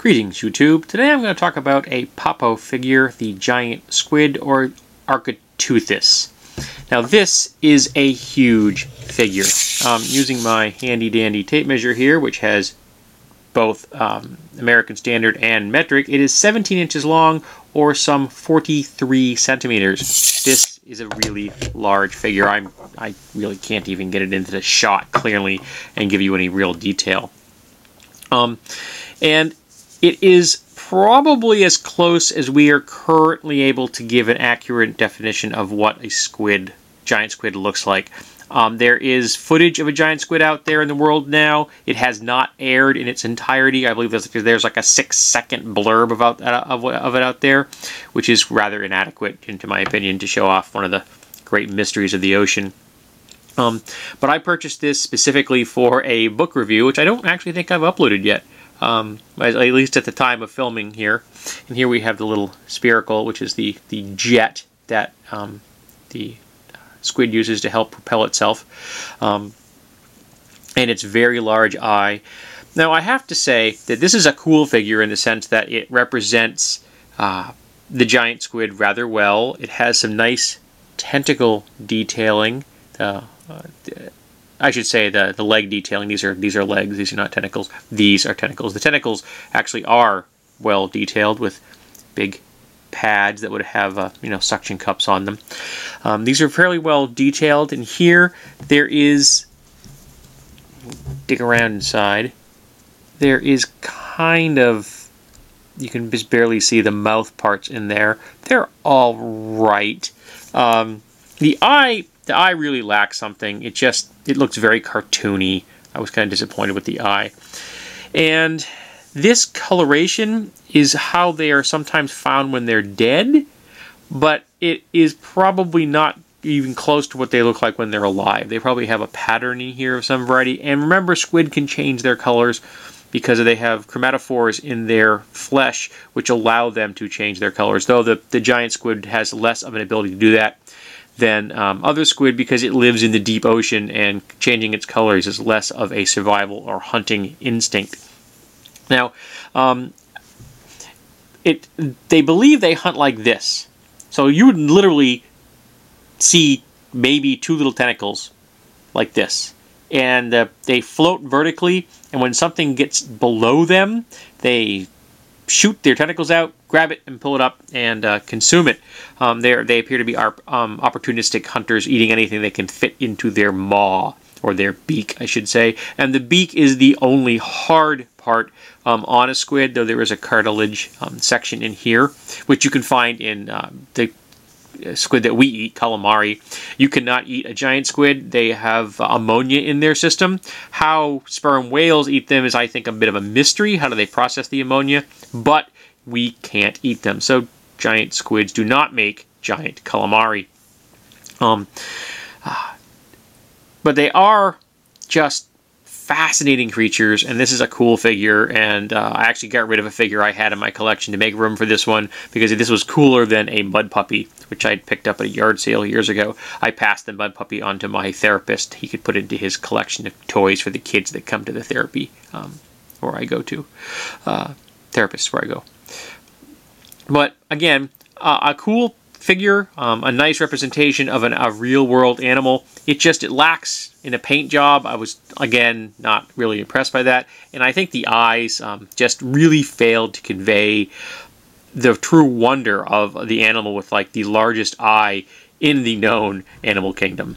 Greetings YouTube. Today I'm going to talk about a Papo figure, the giant squid or Architeuthis. Now this is a huge figure. Um, using my handy dandy tape measure here, which has both um, American Standard and metric, it is 17 inches long or some 43 centimeters. This is a really large figure. I'm, I really can't even get it into the shot clearly and give you any real detail. Um, and it is probably as close as we are currently able to give an accurate definition of what a squid, giant squid, looks like. Um, there is footage of a giant squid out there in the world now. It has not aired in its entirety. I believe there's, there's like a six second blurb about of, of it out there, which is rather inadequate, into my opinion, to show off one of the great mysteries of the ocean. Um, but I purchased this specifically for a book review, which I don't actually think I've uploaded yet um, at least at the time of filming here. And here we have the little spherical, which is the, the jet that um, the squid uses to help propel itself. Um, and its very large eye. Now, I have to say that this is a cool figure in the sense that it represents uh, the giant squid rather well. It has some nice tentacle detailing. Uh, uh, I should say the the leg detailing. These are these are legs. These are not tentacles. These are tentacles. The tentacles actually are well detailed with big pads that would have uh, you know suction cups on them. Um, these are fairly well detailed. And here there is dig around inside. There is kind of you can just barely see the mouth parts in there. They're all right. Um, the eye the eye really lacks something. It just it looks very cartoony. I was kind of disappointed with the eye. And this coloration is how they are sometimes found when they're dead, but it is probably not even close to what they look like when they're alive. They probably have a patterning here of some variety. And remember, squid can change their colors because they have chromatophores in their flesh, which allow them to change their colors. Though the, the giant squid has less of an ability to do that than um, other squid because it lives in the deep ocean and changing its colors is less of a survival or hunting instinct. Now, um, it they believe they hunt like this. So you would literally see maybe two little tentacles like this. And uh, they float vertically, and when something gets below them, they shoot their tentacles out, grab it, and pull it up and uh, consume it. Um, they appear to be um, opportunistic hunters eating anything they can fit into their maw, or their beak, I should say. And the beak is the only hard part um, on a squid, though there is a cartilage um, section in here, which you can find in uh, the squid that we eat, calamari. You cannot eat a giant squid. They have ammonia in their system. How sperm whales eat them is, I think, a bit of a mystery. How do they process the ammonia? But we can't eat them. So giant squids do not make giant calamari. Um, uh, but they are just fascinating creatures, and this is a cool figure. And uh, I actually got rid of a figure I had in my collection to make room for this one because this was cooler than a mud puppy, which I'd picked up at a yard sale years ago. I passed the mud puppy on to my therapist. He could put it into his collection of toys for the kids that come to the therapy um, where I go to. Uh, therapist where I go. But again, uh, a cool figure, um, a nice representation of an, a real world animal. It just it lacks in a paint job. I was again not really impressed by that, and I think the eyes um, just really failed to convey the true wonder of the animal with like the largest eye in the known animal kingdom.